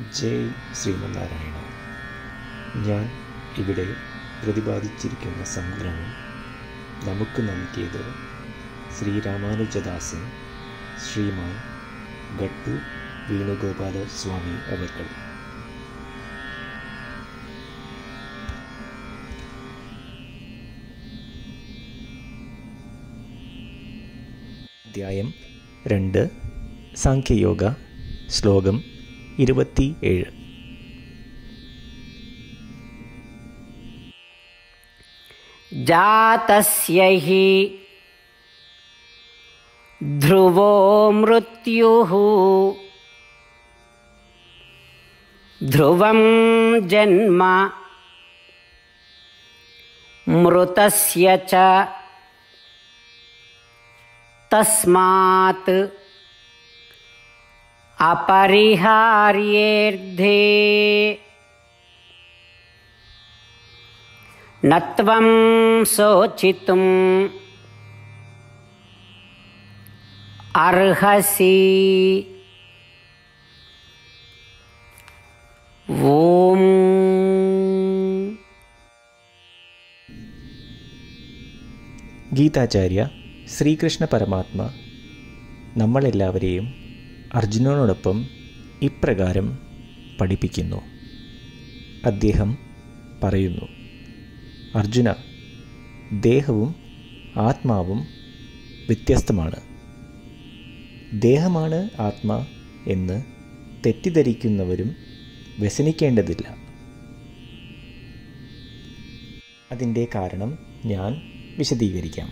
ജയ് ശ്രീമന്നാരായണ. ഞാൻ ഇവിടെ പ്രതിപാദിച്ചിരിക്കുന്ന സംഗ്രഹം നമുക്ക് നൽകിയത് ശ്രീരാമാനുജദാസൻ ശ്രീമാൻ ഗട്ടു വേണുഗോപാല സ്വാമി അവർകൾ. അധ്യായം രണ്ട്. സാഖ്യയോഗ. ശ്ലോകം ഇരുപത്തി ഏഴ് जातस्य हि ध्रुवो मृत्युः ध्रुवं जन्म मृतस्य च तस्मात् अपरिहार्येऽर्धे न त्वं शोचितुम् अर्हसि ॐ ഗീതാചാര്യ ശ്രീകൃഷ്ണ പരമാത്മ നമ്മളെല്ലാവരെയും അർജുനനോടൊപ്പം ഇപ്രകാരം പഠിപ്പിക്കുന്നു. അദ്ദേഹം പറയുന്നു അർജുന ദേഹവും ആത്മാവും വ്യത്യസ്തമാണ്. ദേഹമാണ് ആത്മ എന്ന് തെറ്റിദ്ധരിക്കുന്നവരും വ്യസനിക്കേണ്ടതില്ല. അതിന്റെ കാരണം ഞാൻ വിശദീകരിക്കാം.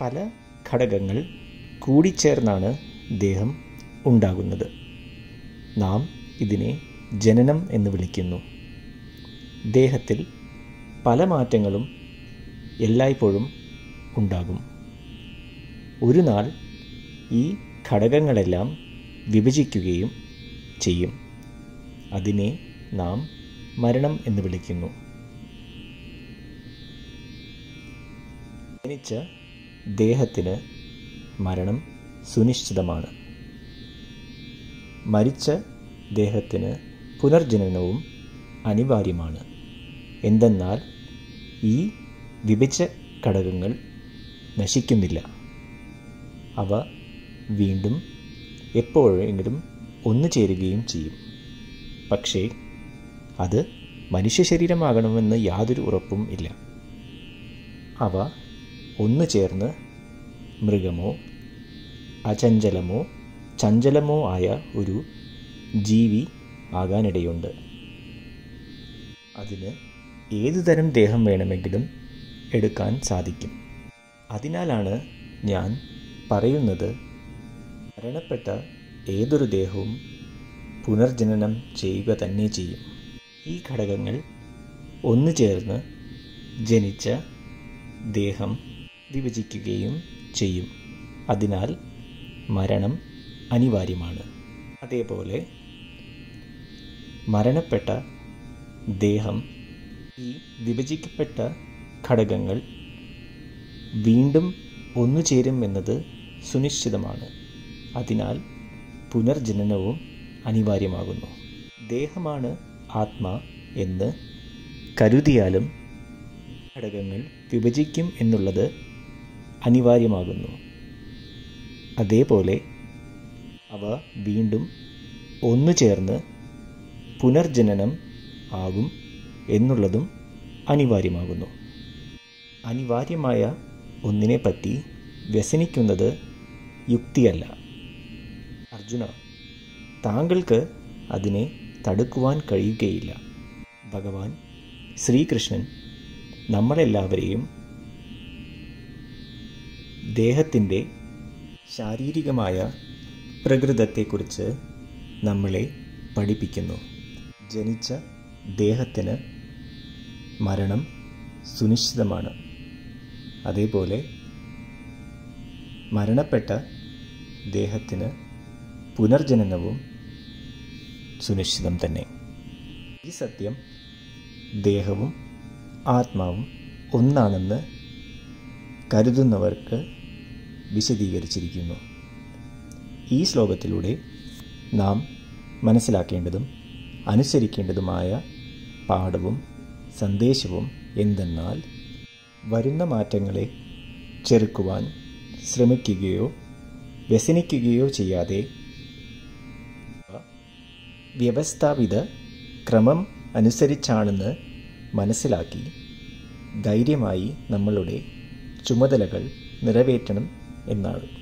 പല ഘടകങ്ങൾ കൂടിച്ചേർന്നാണ് ദേഹം ഉണ്ടാകുന്നത്. നാം ഇതിനെ ജനനം എന്ന് വിളിക്കുന്നു. ദേഹത്തിൽ പല മാറ്റങ്ങളും എല്ലായ്പ്പോഴും ഉണ്ടാകും. ഒരു നാൾ ഈ ഘടകങ്ങളെല്ലാം വിഭജിക്കുകയും ചെയ്യും. അതിനെ നാം മരണം എന്ന് വിളിക്കുന്നു. ജനിച്ച ദേഹത്തിന് മരണം സുനിശ്ചിതമാണ്. മരിച്ച ദേഹത്തിന് പുനർജനനവും അനിവാര്യമാണ്. എന്തെന്നാൽ ഈ വിഭജ ഘടകങ്ങൾ നശിക്കുന്നില്ല. അവ വീണ്ടും എപ്പോഴെങ്കിലും ഒന്നു ചേരുകയും ചെയ്യും. പക്ഷേ അത് മനുഷ്യ ശരീരമാകണമെന്ന് യാതൊരു ഉറപ്പും ഇല്ല. അവ ഒന്നു ചേർന്ന് മൃഗമോ അചഞ്ചലമോ ചഞ്ചലമോ ആയ ഒരു ജീവി ആകാനിടയുണ്ട്. അതിന് ഏതു തരം ദേഹം വേണമെങ്കിലും എടുക്കാൻ സാധിക്കും. അതിനാലാണ് ഞാൻ പറയുന്നത് മരണപ്പെട്ട ഏതൊരു ദേഹവും പുനർജനനം ചെയ്യുക തന്നെ ചെയ്യും. ഈ ഘടകങ്ങൾ ഒന്നു ചേർന്ന് ജനിച്ച ദേഹം വിഭജിക്കുകയും ചെയ്യും. അതിനാൽ മരണം അനിവാര്യമാണ്. അതേപോലെ മരണപ്പെട്ട ദേഹം ഈ വിഭജിക്കപ്പെട്ട ഘടകങ്ങൾ വീണ്ടും ഒന്നു ചേരും എന്നത് സുനിശ്ചിതമാണ്. അതിനാൽ പുനർജനനവും അനിവാര്യമാകുന്നു. ദേഹമാണ് ആത്മ എന്ന് കരുതിയാലും ഘടകങ്ങൾ വിഭജിക്കും എന്നുള്ളത് അനിവാര്യമാകുന്നു. അതേപോലെ അവ വീണ്ടും ഒന്നു ചേർന്ന് പുനർജനനം ആകും എന്നുള്ളതും അനിവാര്യമാകുന്നു. അനിവാര്യമായ ഒന്നിനെപ്പറ്റി വ്യസനിക്കുന്നത് യുക്തിയല്ല. അർജുന താങ്കൾക്ക് അതിനെ തടുക്കുവാൻ കഴിയുകയില്ല. ഭഗവാൻ ശ്രീകൃഷ്ണൻ നമ്മളെല്ലാവരെയും ദേഹത്തിന്റെ ശാരീരികമായ പ്രകൃതത്തെക്കുറിച്ച് നമ്മളെ പഠിപ്പിക്കുന്നു. ജനിച്ച ദേഹത്തിന് മരണം സുനിശ്ചിതമാണ്. അതേപോലെ മരണപ്പെട്ട ദേഹത്തിന് പുനർജനനവും സുനിശ്ചിതം തന്നെ. ഈ സത്യം ദേഹവും ആത്മാവും ഒന്നാണെന്ന് കരുതുന്നവർക്ക് വിശദീകരിച്ചിരിക്കുന്നു. ഈ ശ്ലോകത്തിലൂടെ നാം മനസ്സിലാക്കേണ്ടതും അനുസരിക്കേണ്ടതുമായ പാഠവും സന്ദേശവും എന്തെന്നാൽ വരുന്ന മാറ്റങ്ങളെ ചെറുക്കുവാൻ ശ്രമിക്കുകയോ വ്യസനിക്കുകയോ ചെയ്യാതെ വ്യവസ്ഥാപിത ക്രമം അനുസരിച്ചാണെന്ന് മനസ്സിലാക്കി ധൈര്യമായി നമ്മളുടെ ചുമതലകൾ നിറവേറ്റണം എന്നാണ്.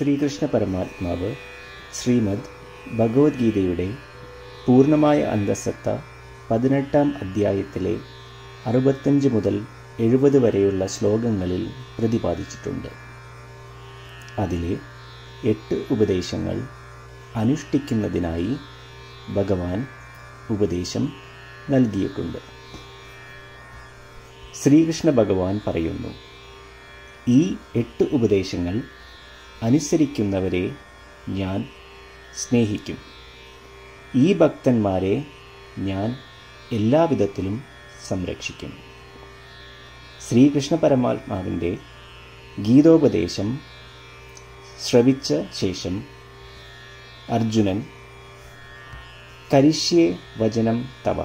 ശ്രീകൃഷ്ണ പരമാത്മാവ് ശ്രീമദ് ഭഗവത്ഗീതയുടെ പൂർണമായ അന്തസത്ത പതിനെട്ടാം അധ്യായത്തിലെ അറുപത്തഞ്ച് മുതൽ എഴുപത് വരെയുള്ള ശ്ലോകങ്ങളിൽ പ്രതിപാദിച്ചിട്ടുണ്ട്. അതിലെ എട്ട് ഉപദേശങ്ങൾ അനുഷ്ഠിക്കുന്നതിനായി ഭഗവാൻ ഉപദേശം നൽകിയിട്ടുണ്ട്. ശ്രീകൃഷ്ണ ഭഗവാൻ പറയുന്നു ഈ എട്ട് ഉപദേശങ്ങൾ അനുസരിക്കുന്നവരെ ഞാൻ സ്നേഹിക്കും. ഈ ഭക്തന്മാരെ ഞാൻ എല്ലാവിധത്തിലും സംരക്ഷിക്കും. ശ്രീകൃഷ്ണ പരമാത്മാവിന്റെ ഗീതോപദേശം ശ്രവിച്ച ശേഷം അർജുനൻ കരിഷ്യേ വചനം തവ.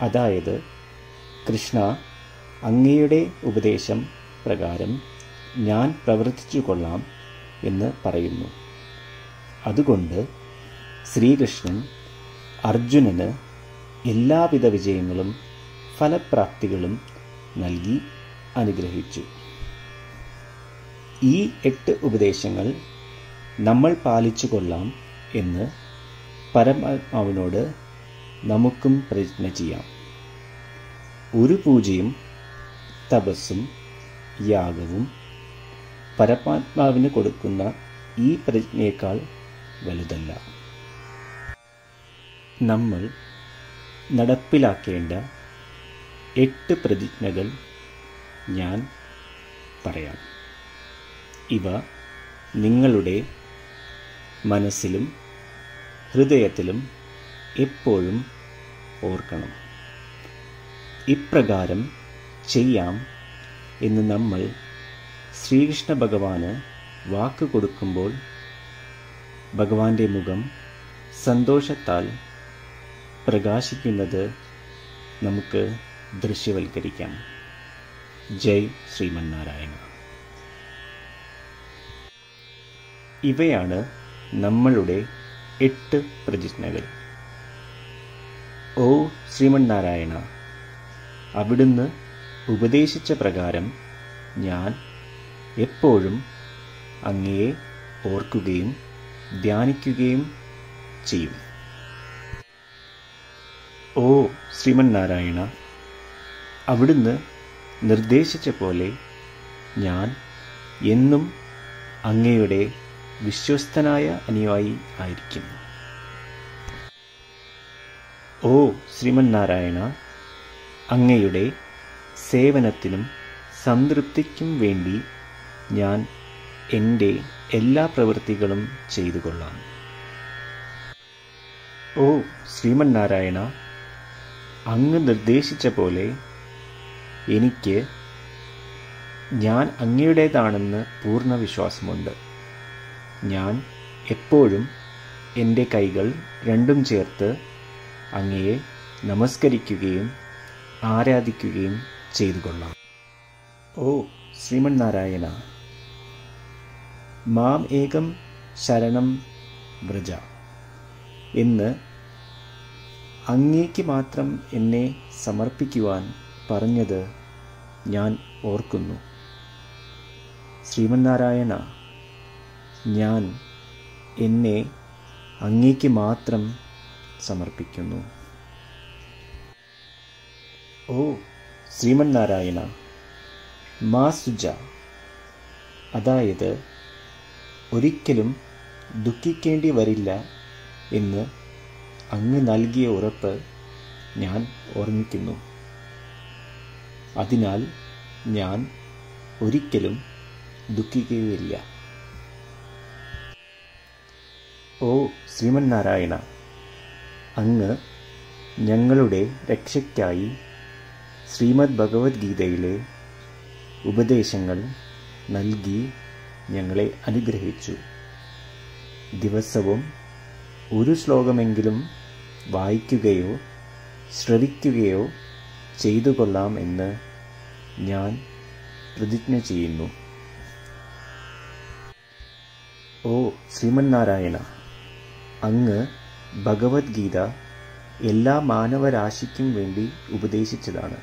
അതായത് കൃഷ്ണ അങ്ങയുടെ ഉപദേശം പ്രകാരം ഞാൻ പ്രവർത്തിച്ചു കൊള്ളാം. എന്ന് പറയുന്നു. അതുകൊണ്ട് ശ്രീകൃഷ്ണൻ അർജുനന് എല്ലാവിധ വിജയങ്ങളും ഫലപ്രാപ്തികളും നൽകി അനുഗ്രഹിച്ചു. ഈ എട്ട് ഉപദേശങ്ങൾ നമ്മൾ പാലിച്ചു കൊള്ളാം എന്ന് പരമാത്മാവിനോട് നമുക്കും പ്രതിജ്ഞ ചെയ്യാം. ഒരു പൂജയും തപസ്സും യാഗവും പരമാത്മാവിന് കൊടുക്കുന്ന ഈ പ്രജ്ഞയേക്കാൾ വലുതല്ല. നമ്മൾ നടപ്പിലാക്കേണ്ട എട്ട് പ്രതിജ്ഞകൾ ഞാൻ പറയാം. ഇവ നിങ്ങളുടെ മനസ്സിലും ഹൃദയത്തിലും എപ്പോഴും ഓർക്കണം. ഇപ്രകാരം ചെയ്യാം എന്ന് നമ്മൾ ശ്രീകൃഷ്ണ ഭഗവാന് വാക്ക് കൊടുക്കുമ്പോൾ ഭഗവാന്റെ മുഖം സന്തോഷത്താൽ പ്രകാശിക്കുന്നത് നമുക്ക് ദൃശ്യവൽക്കരിക്കാം. ജയ് ശ്രീമന്നാരായണ. ഇവയാണ് നമ്മളുടെ എട്ട് പ്രതിജ്ഞകൾ. ഓ ശ്രീമന്നാരായണ അവിടുന്ന് ഉപദേശിച്ച പ്രകാരം ഞാൻ എപ്പോഴും അങ്ങയെ ഓർക്കുകയും ധ്യാനിക്കുകയും ചെയ്യും. ഓ ശ്രീമൻ നാരായണ അവിടുന്ന് നിർദ്ദേശിച്ച പോലെ ഞാൻ എന്നും അങ്ങയുടെ വിശ്വസ്തനായ അനുയായി ആയിരിക്കും ഓ ശ്രീമൻ നാരായണ അങ്ങയുടെ സേവനത്തിനും സംതൃപ്തിക്കും വേണ്ടി ഞാൻ എന്റെ എല്ലാ പ്രവൃത്തികളും ചെയ്തു കൊള്ളാം ഓ ശ്രീമൻ നാരായണ അങ്ങ് നിർദ്ദേശിച്ച പോലെ എനിക്ക് ഞാൻ അങ്ങയുടേതാണെന്ന് പൂർണ വിശ്വാസമുണ്ട്. ഞാൻ എപ്പോഴും എന്റെ കൈകൾ രണ്ടും ചേർത്ത് അങ്ങയെ നമസ്കരിക്കുകയും ആരാധിക്കുകയും ചെയ്തു കൊള്ളാം ഓ ശ്രീമന്നാരായണ മാം ഏകം ശരണം വ്രജ. എന്ന് അങ്ങേക്ക് മാത്രം എന്നെ സമർപ്പിക്കുവാൻ പറഞ്ഞത് ഞാൻ ഓർക്കുന്നു. ശ്രീമന്നാരായണ ഞാൻ എന്നെ അങ്ങേക്ക് മാത്രം സമർപ്പിക്കുന്നു. ഓ ശ്രീമന്നാരായണ മാ സുജ അതായത് ഒരിക്കലും ദുഃഖിക്കേണ്ടി വരില്ല എന്ന് അങ്ങ് നൽകിയ ഉറപ്പ് ഞാൻ ഓർമ്മിക്കുന്നു. അതിനാൽ ഞാൻ ഒരിക്കലും ദുഃഖിക്കുകയില്ല. ഓ ശ്രീമന്നാരായണ അങ്ങ് ഞങ്ങളുടെ രക്ഷയ്ക്കായി ശ്രീമദ് ഭഗവത്ഗീതയിലെ ഉപദേശങ്ങൾ നൽകി ഞങ്ങളെ അനുഗ്രഹിച്ചു. ദിവസവും ഒരു ശ്ലോകമെങ്കിലും വായിക്കുകയോ ശ്രവിക്കുകയോ ചെയ്തു കൊള്ളാം എന്ന് ഞാൻ പ്രതിജ്ഞ ചെയ്യുന്നു. ഓ ശ്രീമന്നാരായണ അങ്ങ് ഭഗവത്ഗീത എല്ലാ മാനവരാശിക്കും വേണ്ടി ഉപദേശിച്ചതാണ്.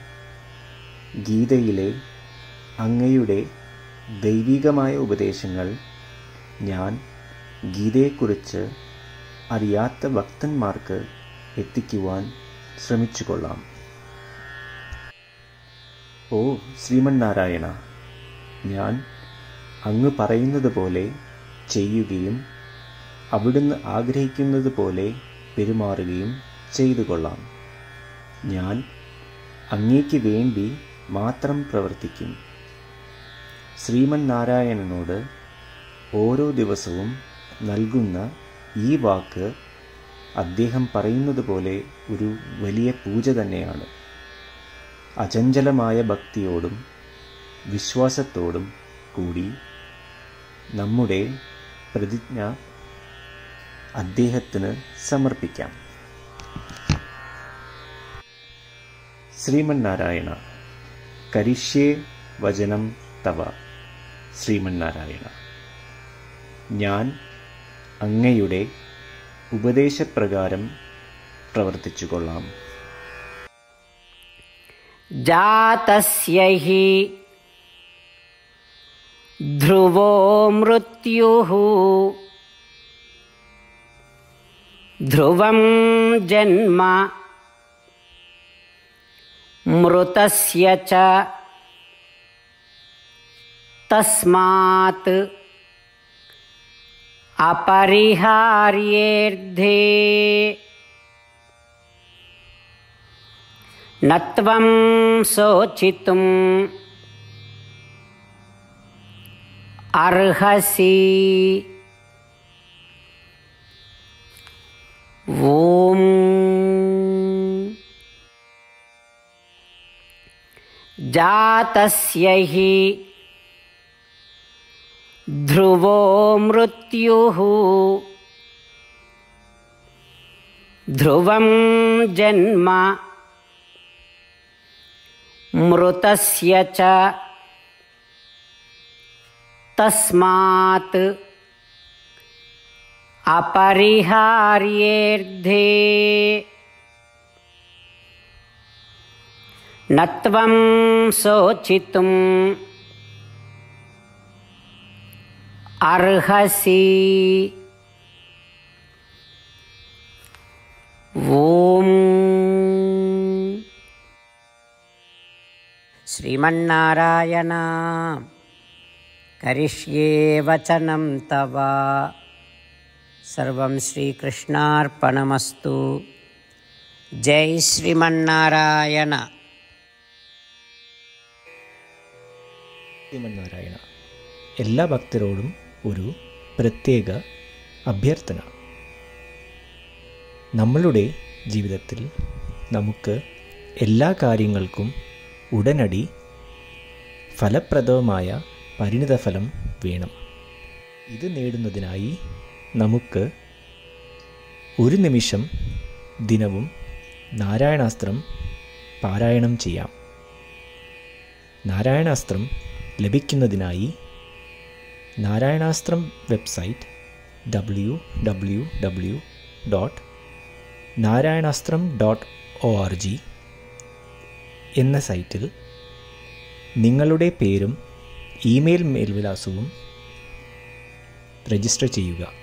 ഗീതയിലെ അങ്ങയുടെ ദൈവികമായ ഉപദേശങ്ങൾ ഞാൻ ഗീതയെക്കുറിച്ച് അറിയാത്ത ഭക്തന്മാർക്ക് എത്തിക്കുവാൻ ശ്രമിച്ചു കൊള്ളാം ഓ ശ്രീമന്നാരായണ ഞാൻ അങ്ങ് പറയുന്നത് പോലെ ചെയ്യുകയും അവിടുന്ന് ആഗ്രഹിക്കുന്നത് പോലെ പെരുമാറുകയും ചെയ്തു കൊള്ളാം ഞാൻ അങ്ങേക്ക് വേണ്ടി മാത്രം പ്രവർത്തിക്കും. ശ്രീമന്നാരായണനോട് ഓരോ ദിവസവും നൽകുന്ന ഈ വാക്ക് അദ്ദേഹം പറയുന്നത് പോലെ ഒരു വലിയ പൂജ തന്നെയാണ്. അചഞ്ചലമായ ഭക്തിയോടും വിശ്വാസത്തോടും കൂടി നമ്മുടെ പ്രതിജ്ഞ അദ്ദേഹത്തിന് സമർപ്പിക്കാം. ശ്രീമന്നാരായണ കരിഷ്യേ വചനം തവ. ശ്രീമന്നാരായണ. ഞാൻ അങ്ങയുടെ ഉപദേശപ്രകാരം പ്രവർത്തിച്ചു കൊള്ളാം ജാതസ്യ ഹി ധ്രുവോ മൃത്യു ധ്രുവം ജന്മ മൃതസ്യ ച तस्मात् अपरिहार्येऽर्धे न त्वं शोचितुम् अर्हसि। ॐ। जातस्य हि ध्रुवो मृत्युः। ध्रुवं जन्म मृतस्य च। तस्मात् अपरिहार्येऽर्धे। അർഹസി. ഓം ശ്രീമന്നാരായണ കരിഷ്യേ വചനം തവ. സർവം ശ്രീകൃഷ്ണാർപ്പണമസ്തു. ജയ് ശ്രീമന്നാരായണ. ശ്രീമന്നാരായണ. എല്ലാ ഭക്തരോടും ഒരു പ്രത്യേക അഭ്യർത്ഥന. നമ്മളുടെ ജീവിതത്തിൽ നമുക്ക് എല്ലാ കാര്യങ്ങൾക്കും ഉടനടി ഫലപ്രദമായ പരിണിതഫലം വേണം. ഇത് നേടുന്നതിനായി നമുക്ക് ഒരു നിമിഷം ദിനവും നാരായണാസ്ത്രം പാരായണം ചെയ്യാം. നാരായണാസ്ത്രം ലഭിക്കുന്നതിനായി Narayanastram website W W W dot Narayanastram dot O R G എന്ന സൈറ്റിൽ നിങ്ങളുടെ പേരും ഇമെയിൽ മേൽവിലാസവും രജിസ്റ്റർ ചെയ്യുക.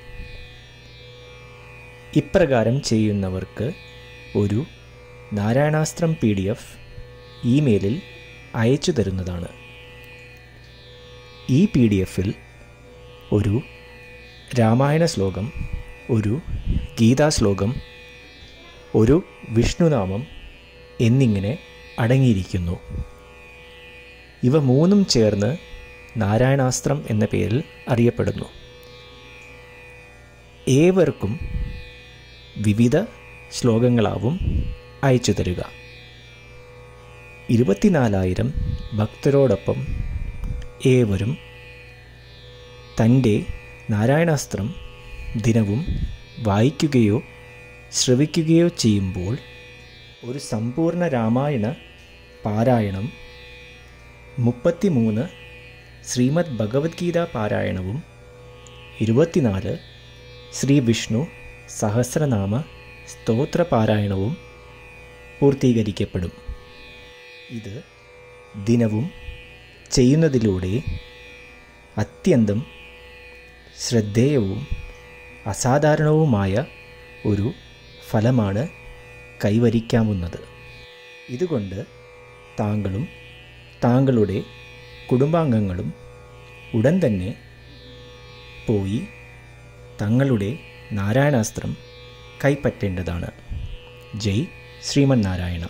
ഇപ്രകാരം ചെയ്യുന്നവർക്ക് ഒരു നാരായണാസ്ത്രം പി ഡി എഫ് ഇമെയിലിൽ അയച്ചു തരുന്നതാണ്. ഈ പി ഡി എഫിൽ ഒരു രാമായണ ശ്ലോകം ഒരു ഗീതാശ്ലോകം ഒരു വിഷ്ണുനാമം എന്നിങ്ങനെ അടങ്ങിയിരിക്കുന്നു. ഇവ മൂന്നും ചേർന്ന് നാരായണാസ്ത്രം എന്ന പേരിൽ അറിയപ്പെടുന്നു. ഏവർക്കും വിവിധ ശ്ലോകങ്ങളാവും അയച്ചു തരിക. ഇരുപത്തിനാലായിരം ഭക്തരോടൊപ്പം ഏവരും തന്റെ നാരായണാസ്ത്രം ദിനവും വായിക്കുകയോ ശ്രവിക്കുകയോ ചെയ്യുമ്പോൾ ഒരു സമ്പൂർണ രാമായണ പാരായണം മുപ്പത്തിമൂന്ന് ശ്രീമദ് ഭഗവത്ഗീത പാരായണവും ഇരുപത്തിനാല് ശ്രീ വിഷ്ണു സഹസ്രനാമ സ്തോത്ര പാരായണവും പൂർത്തീകരിക്കപ്പെടും. ഇത് ദിനവും ചെയ്യുന്നതിലൂടെ അത്യന്തം ശ്രദ്ധേയവും അസാധാരണവുമായ ഒരു ഫലമാണ് കൈവരിക്കാവുന്നത്. ഇതുകൊണ്ട് താങ്കളും താങ്കളുടെ കുടുംബാംഗങ്ങളും ഉടൻ തന്നെ പോയി തങ്ങളുടെ നാരായണാസ്ത്രം കൈപ്പറ്റേണ്ടതാണ്. ജയ് ശ്രീമന്നാരായണ.